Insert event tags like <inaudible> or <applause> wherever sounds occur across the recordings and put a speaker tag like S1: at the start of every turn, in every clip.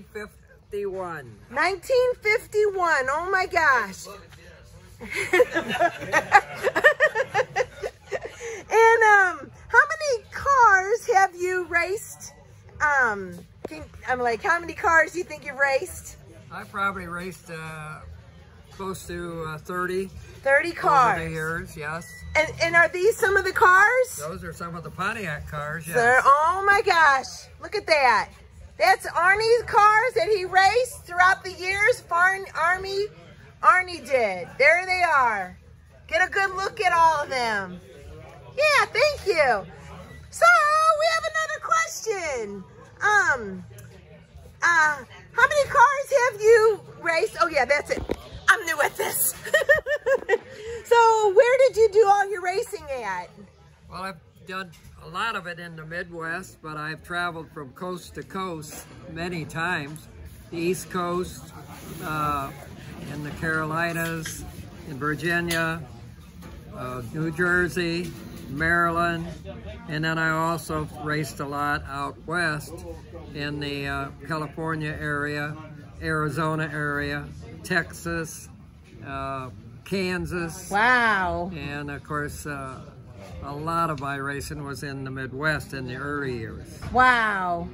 S1: 1951.
S2: 1951. Oh my gosh. <laughs> and um, how many cars have you raced? Um, can, I'm like, how many cars do you think you've raced?
S1: I probably raced uh, close to uh, 30
S2: 30
S1: over
S2: cars.
S1: the years, yes.
S2: And, and are these some of the cars?
S1: Those are some of the Pontiac cars, yes.
S2: They're, oh my gosh, look at that. That's Arnie's cars that he raced throughout the years. Farn Army, Arnie did. There they are. Get a good look at all of them. Yeah, thank you. So we have another question. Um, uh, how many cars have you raced? Oh yeah, that's it. I'm new at this. <laughs> so where did you do all your racing at?
S1: Well, I've done a lot of it in the Midwest, but I've traveled from coast to coast many times. The East Coast, uh, in the Carolinas, in Virginia, uh, New Jersey, Maryland, and then I also raced a lot out west in the uh, California area, Arizona area, Texas, uh, Kansas,
S2: Wow.
S1: and of course, uh, a lot of my racing was in the Midwest in the early years.
S2: Wow.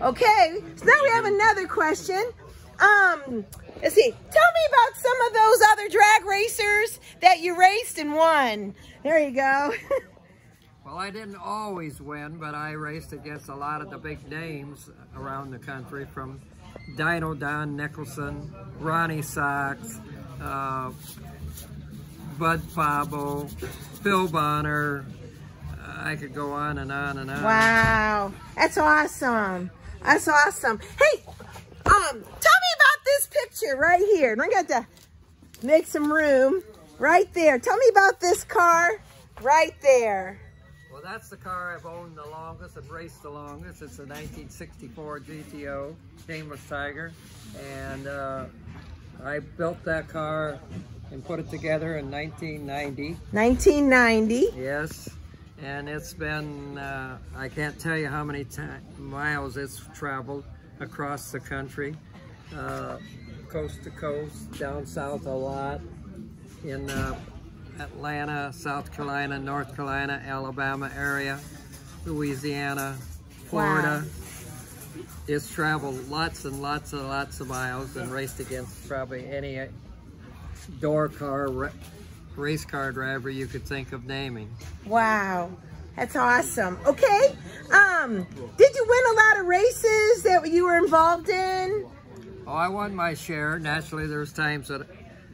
S2: Okay, so now we have another question. Um, let's see. Tell me about some of those other drag racers that you raced and won. There you go. <laughs>
S1: Well, I didn't always win, but I raced against a lot of the big names around the country from Dyno Don Nicholson, Ronnie Sox, uh, Bud Faubel, Phil Bonner. Uh, I could go on and on and on.
S2: wow, that's awesome. That's awesome. Hey, um, tell me about this picture right here. And I got to make some room right there. Tell me about this car right there.
S1: Well, that's the car I've owned the longest and raced the longest. It's a 1964 GTO, Tameless Tiger. And uh, I built that car and put it together in 1990.
S2: 1990.
S1: Yes. And it's been, uh, I can't tell you how many miles it's traveled across the country, uh, coast to coast, down south a lot, in uh, Atlanta, South Carolina, North Carolina, Alabama area, Louisiana, Florida. It's traveled lots and lots and lots of miles and raced against probably any door car, race car driver you could think of naming.
S2: Wow, that's awesome. Okay, um, did you win a lot of races that you were involved in?
S1: Oh, I won my share. Naturally, there was times that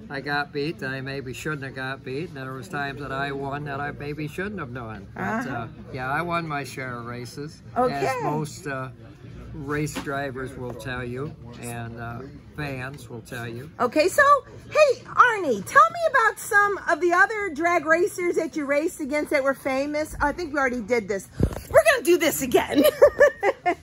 S1: I got beat that I maybe shouldn't have got beat, and there was times that I won that I maybe shouldn't have won. But
S2: Uh-huh.
S1: uh, yeah, I won my share of races,
S2: Okay.
S1: as most uh, race drivers will tell you, and uh, fans will tell you.
S2: Okay, so hey, Arnie, tell me about some of the other drag racers that you raced against that were famous. I think we already did this. We're gonna do this again. <laughs>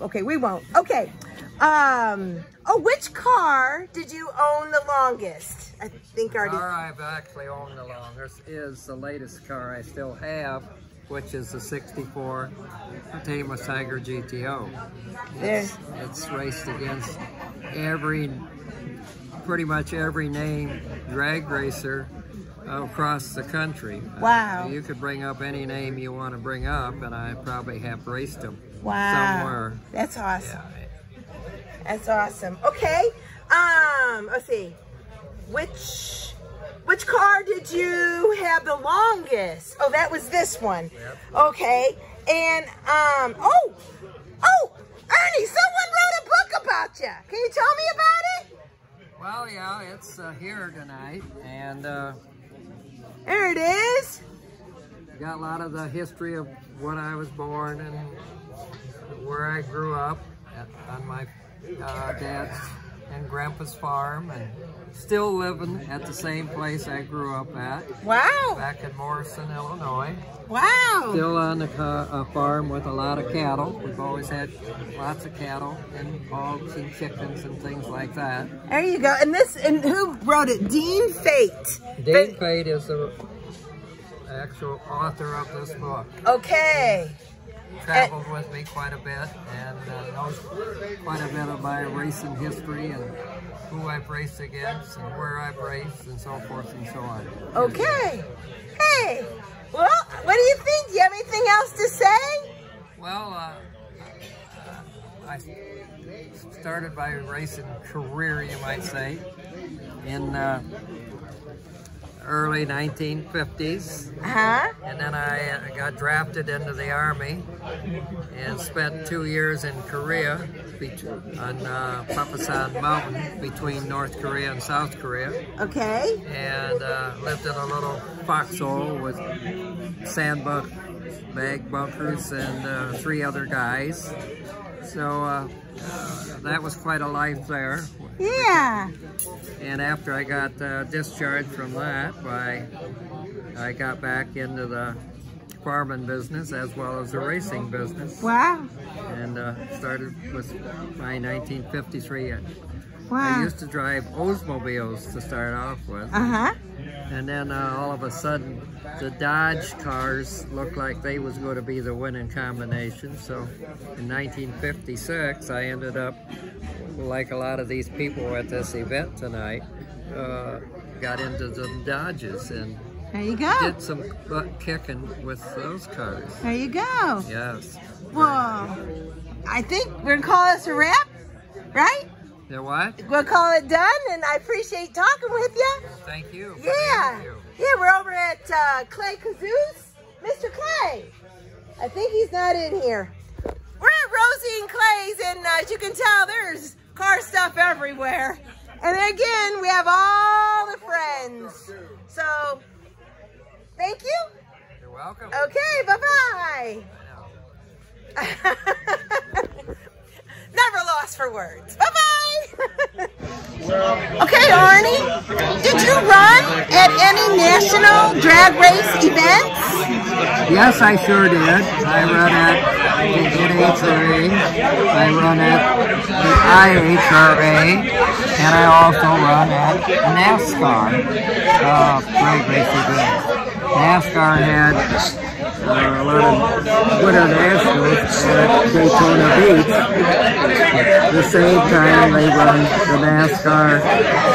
S2: okay, we won't. Okay. Um. Oh, which car did you own the longest? I think I already.
S1: car I've actually owned the longest is the latest car I still have, which is the 64 Tameless Tiger GTO.
S2: There.
S1: It's raced against every, pretty much every name drag racer across the country.
S2: Wow.
S1: Uh, you could bring up any name you want to bring up, and I probably have raced them
S2: Wow.
S1: somewhere.
S2: That's awesome.
S1: Yeah.
S2: That's awesome. Okay. Um, let's see. Which which car did you have the longest? Oh, that was this one. Okay. And um oh oh Ernie, someone wrote a book about you. Can you tell me about it?
S1: Well, yeah, it's uh, here tonight, and uh,
S2: There it is.
S1: got a lot of the history of when I was born and where I grew up at, on my uh, dad's and Grandpa's farm and still living at the same place I grew up at,
S2: Wow.
S1: back in Morrison, Illinois.
S2: Wow.
S1: Still on ca- uh, farm with a lot of cattle. We've always had lots of cattle and hogs and chickens and things like that.
S2: There you go. And this, and who wrote it? Dean Fate.
S1: Dean Fate is the actual author of this book.
S2: Okay.
S1: Traveled with me quite a bit and uh, knows quite a bit of my racing history and who I've raced against and where I've raced and so forth and so on.
S2: Okay. Hey. Well, what do you think? Do you have anything else to say?
S1: Well, uh, I started my racing career, you might say, in uh, early 1950s.
S2: Huh?
S1: And then I uh, got drafted into the Army and spent two years in Korea on uh, Papasan Mountain between North Korea and South Korea.
S2: Okay.
S1: And uh, lived in a little foxhole with sandbag bag bunkers and uh, three other guys. So uh, uh, that was quite a life there.
S2: Yeah.
S1: And after I got uh, discharged from that, I, I got back into the farming business as well as the racing business
S2: Wow.
S1: and uh, started with my 1953. I
S2: Wow.
S1: I used to drive Oldsmobiles to start off with.
S2: Uh-huh.
S1: And then uh, all of a sudden, the Dodge cars looked like they was going to be the winning combination. So in 1956, I ended up, like a lot of these people at this event tonight, uh, got into the Dodges and
S2: There you go.
S1: did some butt kicking with those cars.
S2: There you go.
S1: Yes.
S2: Well, I think we're gonna call this a wrap, right?
S1: Know what?
S2: We'll call it done, and I appreciate talking with you.
S1: Thank you.
S2: Yeah.
S1: You.
S2: Yeah, we're over at uh, Clay Cazoos. Mr. Clay. I think he's not in here. We're at Rosie and Clay's, and uh, as you can tell, there's car stuff everywhere. And again, we have all the friends. So, thank you.
S1: You're welcome.
S2: Okay, bye-bye. <laughs> Never lost for words. Bye-bye. <laughs> okay, Arnie, did you run at any national drag race events?
S1: Yes, I sure did. I run at the NHRA, I run at the IHRA, and I also run at NASCAR uh, drag race events. NASCAR had uh, a lot of winter nationals at Daytona Beach. At the same time, they run the NASCAR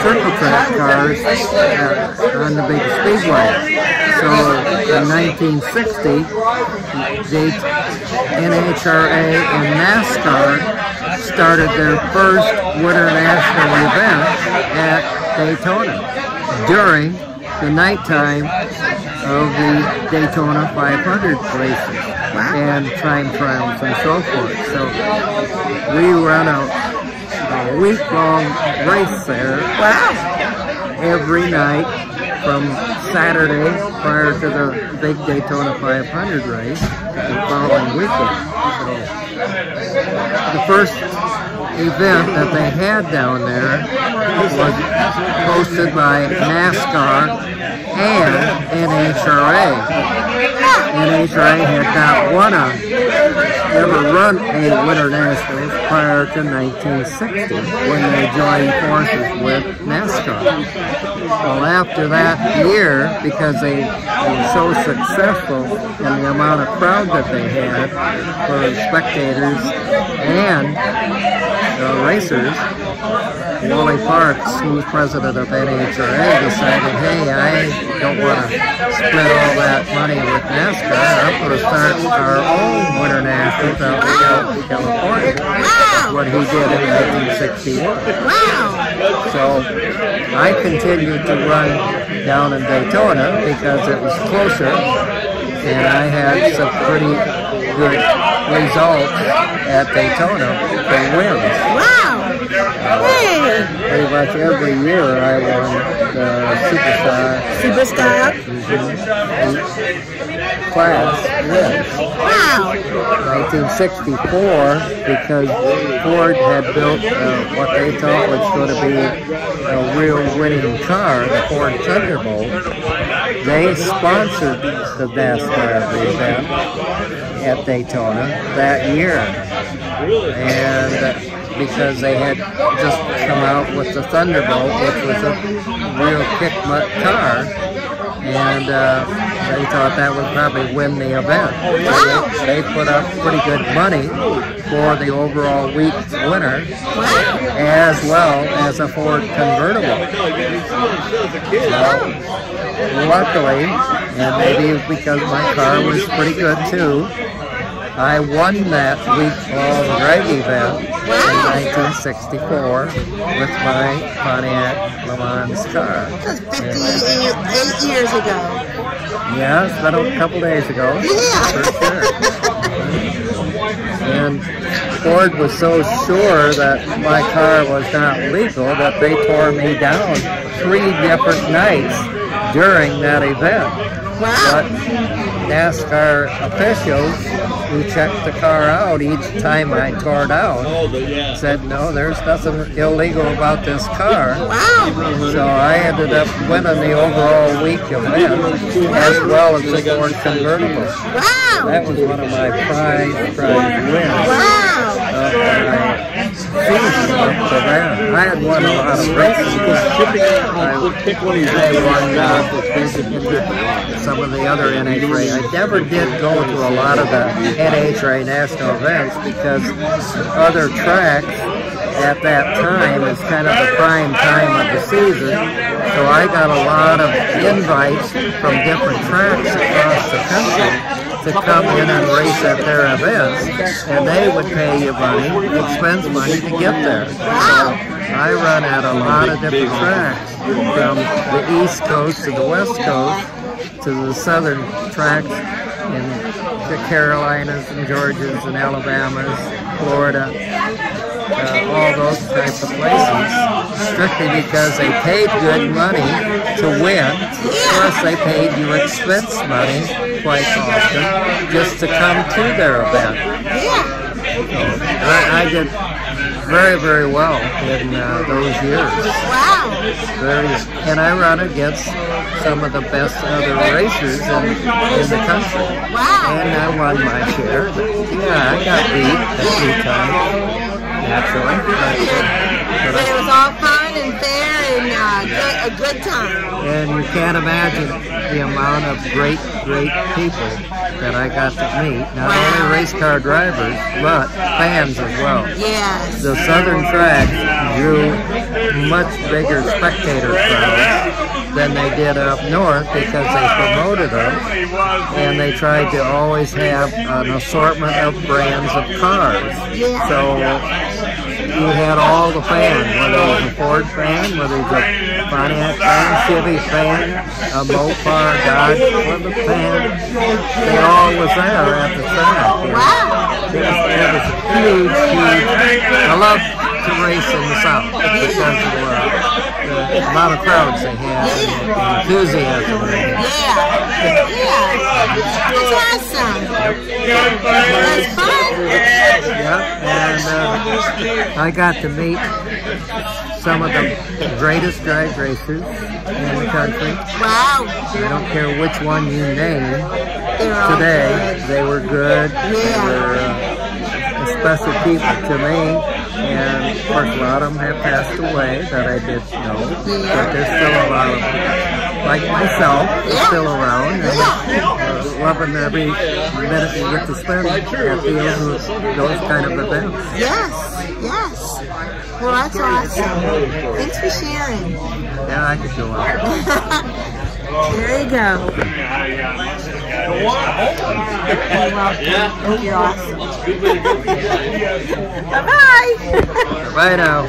S1: circle track cars uh, on the big speedway. So in 1960, the NHRA and NASCAR started their first winter national event at Daytona during the nighttime of the Daytona 500 races and time trials and so forth. So we run a, a week-long race there every night from Saturday prior to the big Daytona 500 race the following weekend. So the first event that they had down there was hosted by NASCAR and NHRA. NHRA had not won a, ever run a Winter Nationals prior to 1960 when they joined forces with NASCAR. Well, after that year, because they were so successful in the amount of crowd that they had for spectators and uh, racers, Wally Parks, who was president of NHRA, decided, hey, I don't want to split all that money with NASCAR. I'm going to start our own Winter Nationals out in Cal- California. That's what he did in 1961. So I continued to run down in Daytona because it was closer and I had some pretty good results at Daytona for wins.
S2: Wow. Hey,
S1: pretty much every year I won the Superstar
S2: Superstar?
S1: class list.
S2: Wow.
S1: 1964 because Ford had built uh, what they thought was going to be a real winning car, the Ford Thunderbolt. They sponsored the NASCAR event at Daytona that year. And uh, because they had just come out with the Thunderbolt, which was a real kick butt car and uh, they thought that would probably win the event. So they, they put up pretty good money for the overall week winner, as well as a Ford convertible. So, luckily, and maybe because my car was pretty good too, I won that week-long drag event in 1964 with my Pontiac Le Mans car.
S2: That was 58 years ago.
S1: Yeah, it's been a couple days ago.
S2: Yeah.
S1: For sure. And Ford was so sure that my car was not legal that they tore me down three different nights during that event.
S2: Wow.
S1: But NASCAR officials who checked the car out each time I tore down said, no, there's nothing illegal about this car.
S2: Wow.
S1: So I ended up winning the overall week event as well as the Ford convertible.
S2: Wow.
S1: That was one of my prize prize wins
S2: Wow.
S1: Uh, of my season up to then. I had won a lot of races. I, I won uh, some of the other NHRA. I never did go to a lot of the NHRA national events because other tracks at that time is kind of the prime time of the season. So I got a lot of invites from different tracks across the country to come in and race at their events, and they would pay you money, expense money to get there. So I run at a lot of different tracks, from the East Coast to the West Coast to the southern tracks in the Carolinas and Georgias and Alabamas, Florida, uh, all those types of places, strictly because they paid good money to win, plus they paid you expense money quite often just to come to their event.
S2: Yeah.
S1: I, I did very, very well in uh, those years.
S2: Wow.
S1: Very, and I run against some of the best other racers in, in the country.
S2: Wow.
S1: And I won my share. Yeah, I got beat a few times, naturally. But,
S2: but it was all fun and fair and uh, a good time.
S1: and you can't imagine the amount of great, great people that I got to meet. Not only race car drivers, but fans as well.
S2: Yes.
S1: The southern track drew much bigger spectator crowds than they did up north because they promoted them and they tried to always have an assortment of brands of cars.
S2: Yeah.
S1: So you had all the fans, whether it was a Ford fan, whether it was a Pontiac fan, Chevy fan, a Mopar, Dodge Plymouth fan, they all was there at the track.
S2: Wow.
S1: It was, it was huge, huge. I love to race in the South because of the, the amount of crowds they had and the enthusiasm.
S2: Yeah. Yeah. That's awesome. That's fun.
S1: Yeah, and uh, I got to meet some of the greatest drag racers in the country.
S2: Wow.
S1: I don't care which one you name
S2: They're
S1: today, they were good. They were uh, special people to me. And of course, a lot of them have passed away that I did know. But there's still a lot of them, like myself,
S2: Yeah.
S1: still around. And,
S2: Yeah.
S1: uh, loving every minute you get to spend at those, those kind of events.
S2: Yes. Yes. Well, that's awesome. Thanks for sharing.
S1: Yeah, I could go on. <laughs>
S2: There you go. Bye-bye.
S1: Bye now.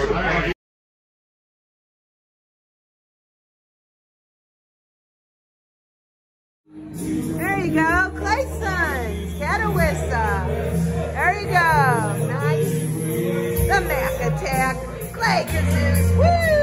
S2: There you go, Clayson's, Catawissa. There you go, nice. The Mac Attack, caboose. Woo! Woo!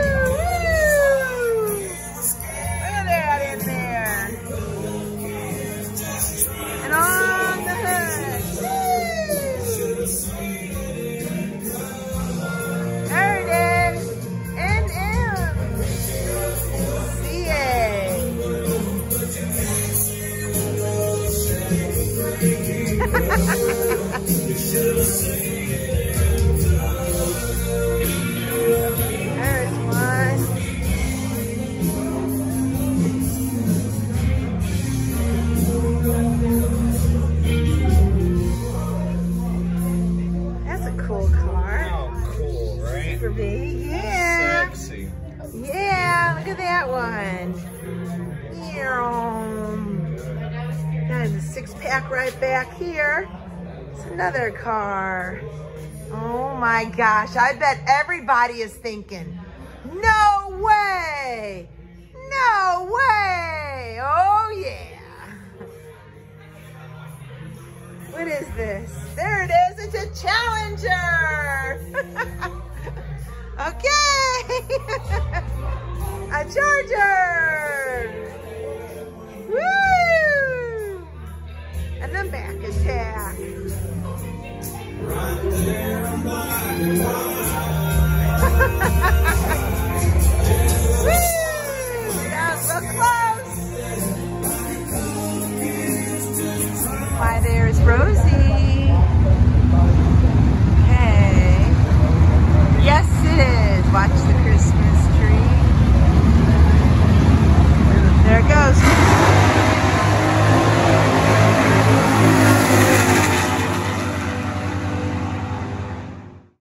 S2: Yeah.
S3: Sexy.
S2: Yeah, look at that one. Yeah. Um, Got a six pack right back here. It's another car. Oh my gosh, I bet everybody is thinking, no way, no way, oh yeah. What is this? There it is, it's a Challenger. <laughs> okay, <laughs> a Charger. Woo! And then back attack. Woo!